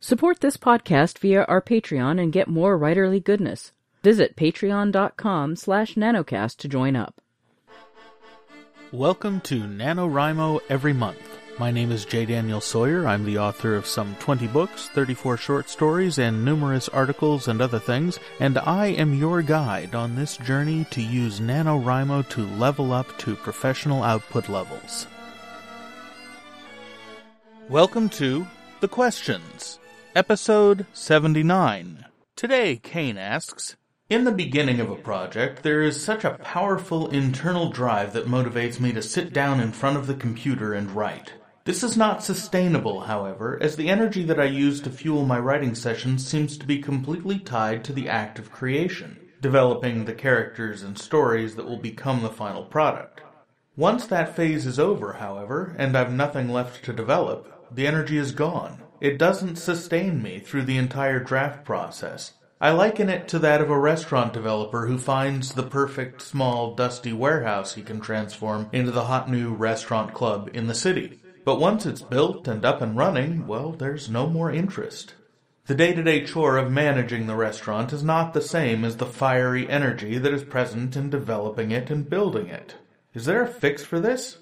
Support this podcast via our Patreon and get more writerly goodness. Visit patreon.com slash nanocast to join up. Welcome to NaNoWriMo Every Month. My name is J. Daniel Sawyer. I'm the author of some 20 books, 34 short stories, and numerous articles and other things, and I am your guide on this journey to use NaNoWriMo to level up to professional output levels. Welcome to The Questions, Episode 79. Today, Caine asks, in the beginning of a project, there is such a powerful internal drive that motivates me to sit down in front of the computer and write. This is not sustainable, however, as the energy that I use to fuel my writing sessions seems to be completely tied to the act of creation, developing the characters and stories that will become the final product. Once that phase is over, however, and I've nothing left to develop, the energy is gone. It doesn't sustain me through the entire draft process. I liken it to that of a restaurant developer who finds the perfect small dusty warehouse he can transform into the hot new restaurant club in the city. But once it's built and up and running, well, there's no more interest. The day-to-day chore of managing the restaurant is not the same as the fiery energy that is present in developing it and building it. Is there a fix for this?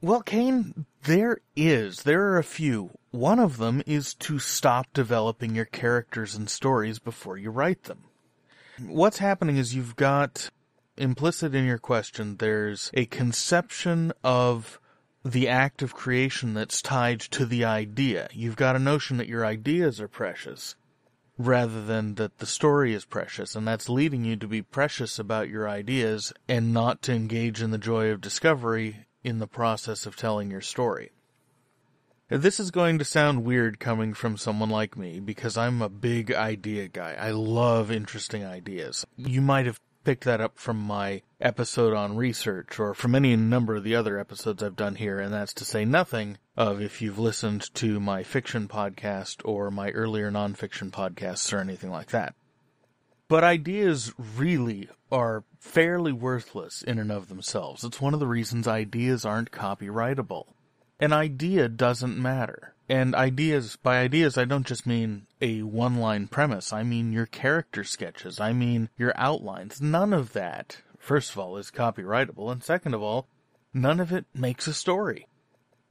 Well, Caine, there is. There are a few. One of them is to stop developing your characters and stories before you write them. What's happening is you've got implicit in your question, there's a conception of the act of creation that's tied to the idea. You've got a notion that your ideas are precious rather than that the story is precious, and that's leading you to be precious about your ideas and not to engage in the joy of discovery in the process of telling your story. This is going to sound weird coming from someone like me because I'm a big idea guy. I love interesting ideas. You might have picked that up from my episode on research or from any number of the other episodes I've done here, and that's to say nothing of if you've listened to my fiction podcast or my earlier nonfiction podcasts or anything like that. But ideas really are fairly worthless in and of themselves. It's one of the reasons ideas aren't copyrightable. An idea doesn't matter. And ideas, by ideas, I don't just mean a one line premise. I mean your character sketches. I mean your outlines. None of that, first of all, is copyrightable. And second of all, none of it makes a story.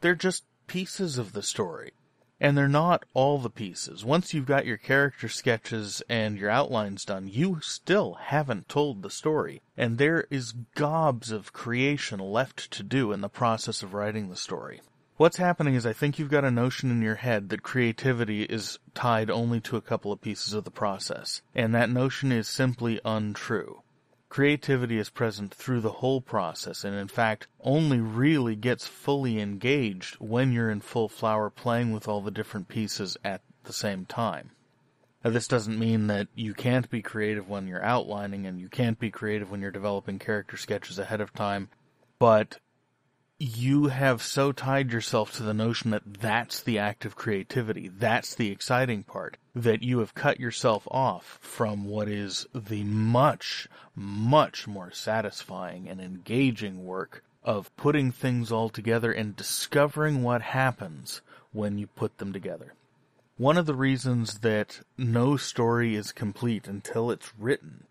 They're just pieces of the story. And they're not all the pieces. Once you've got your character sketches and your outlines done, you still haven't told the story. And there is gobs of creation left to do in the process of writing the story. What's happening is I think you've got a notion in your head that creativity is tied only to a couple of pieces of the process, and that notion is simply untrue. Creativity is present through the whole process, and in fact, only really gets fully engaged when you're in full flower playing with all the different pieces at the same time. Now, this doesn't mean that you can't be creative when you're outlining and you can't be creative when you're developing character sketches ahead of time, but you have so tied yourself to the notion that that's the act of creativity, that's the exciting part, that you have cut yourself off from what is the much, much more satisfying and engaging work of putting things all together and discovering what happens when you put them together. One of the reasons that no story is complete until it's written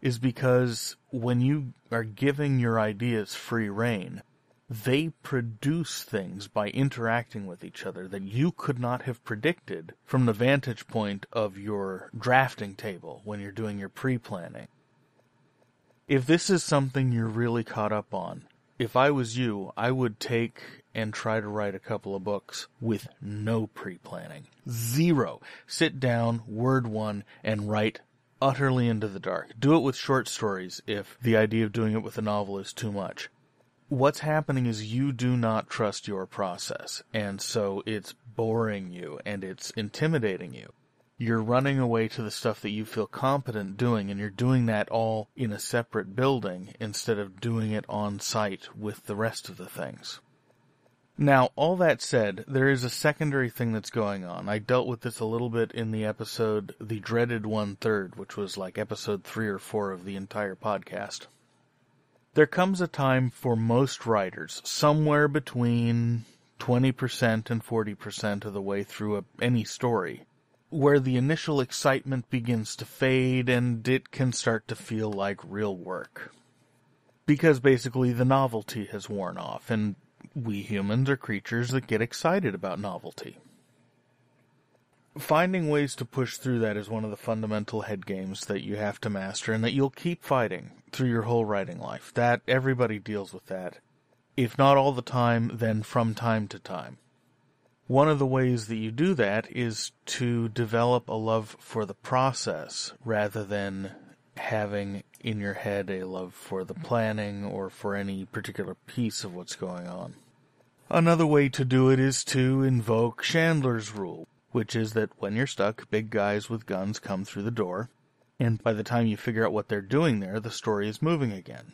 is because when you are giving your ideas free rein, they produce things by interacting with each other that you could not have predicted from the vantage point of your drafting table when you're doing your pre-planning. If this is something you're really caught up on, if I was you, I would take and try to write a couple of books with no pre-planning. Zero. Sit down, word one, and write utterly into the dark. Do it with short stories if the idea of doing it with a novel is too much what's happening is you do not trust your process. And so it's boring you and it's intimidating you. You're running away to the stuff that you feel competent doing and you're doing that all in a separate building instead of doing it on site with the rest of the things. Now, all that said, there is a secondary thing that's going on. I dealt with this a little bit in the episode The Dreaded One Third, which was like episode three or four of the entire podcast. There comes a time for most writers, somewhere between 20% and 40% of the way through a, any story, where the initial excitement begins to fade and it can start to feel like real work. Because basically the novelty has worn off, and we humans are creatures that get excited about novelty. Finding ways to push through that is one of the fundamental head games that you have to master and that you'll keep fighting through your whole writing life. That everybody deals with that. If not all the time, then from time to time. One of the ways that you do that is to develop a love for the process rather than having in your head a love for the planning or for any particular piece of what's going on. Another way to do it is to invoke Chandler's rule, which is that when you're stuck, big guys with guns come through the door, and by the time you figure out what they're doing there, the story is moving again.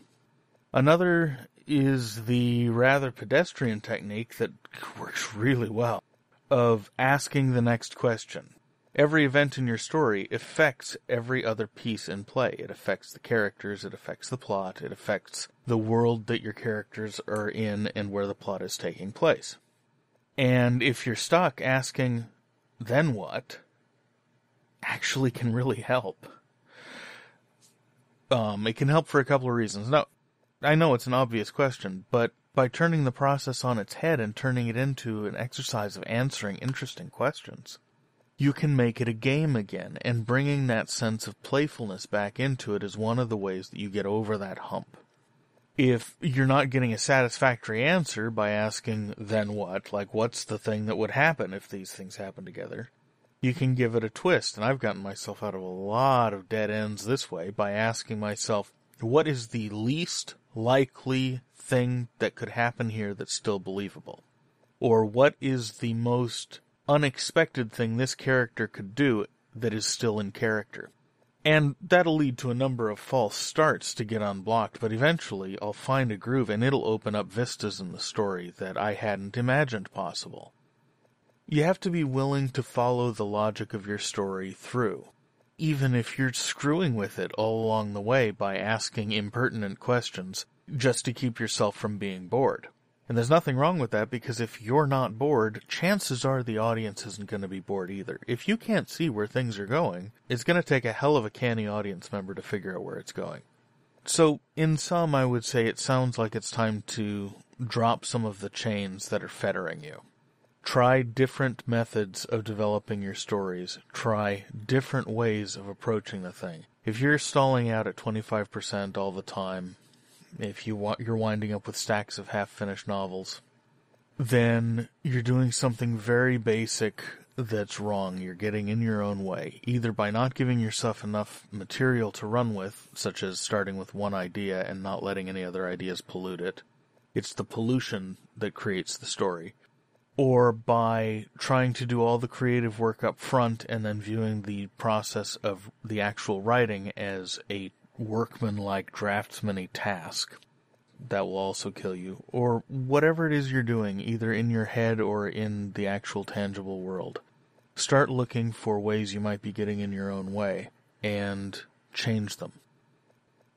Another is the rather pedestrian technique that works really well of asking the next question. Every event in your story affects every other piece in play. It affects the characters, it affects the plot, it affects the world that your characters are in and where the plot is taking place. And if you're stuck asking, then what actually can really help. Um, it can help for a couple of reasons. Now, I know it's an obvious question, but by turning the process on its head and turning it into an exercise of answering interesting questions, you can make it a game again, and bringing that sense of playfulness back into it is one of the ways that you get over that hump. If you're not getting a satisfactory answer by asking, then what? Like, what's the thing that would happen if these things happen together? You can give it a twist, and I've gotten myself out of a lot of dead ends this way by asking myself, what is the least likely thing that could happen here that's still believable? Or what is the most unexpected thing this character could do that is still in character? And that'll lead to a number of false starts to get unblocked, but eventually I'll find a groove and it'll open up vistas in the story that I hadn't imagined possible. You have to be willing to follow the logic of your story through, even if you're screwing with it all along the way by asking impertinent questions just to keep yourself from being bored. And there's nothing wrong with that because if you're not bored, chances are the audience isn't going to be bored either. If you can't see where things are going, it's going to take a hell of a canny audience member to figure out where it's going. So, in sum, I would say it sounds like it's time to drop some of the chains that are fettering you. Try different methods of developing your stories. Try different ways of approaching the thing. If you're stalling out at 25% all the time, if you want, you're winding up with stacks of half-finished novels, then you're doing something very basic that's wrong. You're getting in your own way, either by not giving yourself enough material to run with, such as starting with one idea and not letting any other ideas pollute it. It's the pollution that creates the story. Or by trying to do all the creative work up front and then viewing the process of the actual writing as a workman-like draftsman task that will also kill you, or whatever it is you're doing, either in your head or in the actual tangible world. Start looking for ways you might be getting in your own way and change them.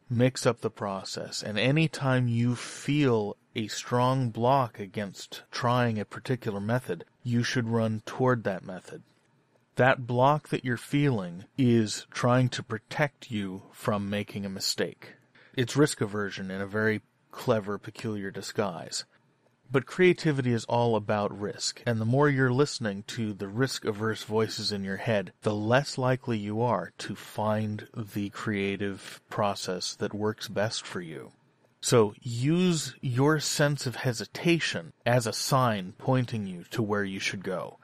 Mix up the process, and any time you feel a strong block against trying a particular method, you should run toward that method that block that you're feeling is trying to protect you from making a mistake. It's risk aversion in a very clever, peculiar disguise. But creativity is all about risk, and the more you're listening to the risk averse voices in your head, the less likely you are to find the creative process that works best for you. So use your sense of hesitation as a sign pointing you to where you should go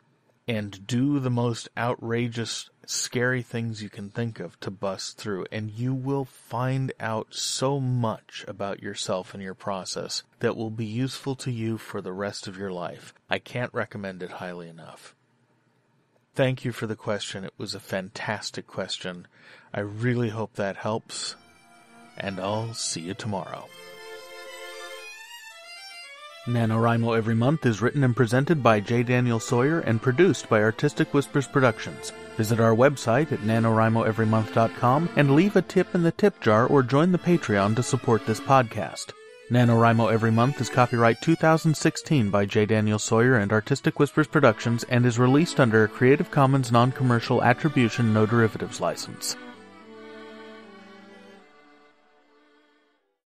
and do the most outrageous, scary things you can think of to bust through, and you will find out so much about yourself and your process that will be useful to you for the rest of your life. I can't recommend it highly enough. Thank you for the question. It was a fantastic question. I really hope that helps, and I'll see you tomorrow. NaNoWriMo Every Month is written and presented by J. Daniel Sawyer and produced by Artistic Whispers Productions. Visit our website at nanowrimoeverymonth.com and leave a tip in the tip jar or join the Patreon to support this podcast. NaNoWriMo Every Month is copyright 2016 by J. Daniel Sawyer and Artistic Whispers Productions and is released under a Creative Commons non-commercial attribution no derivatives license.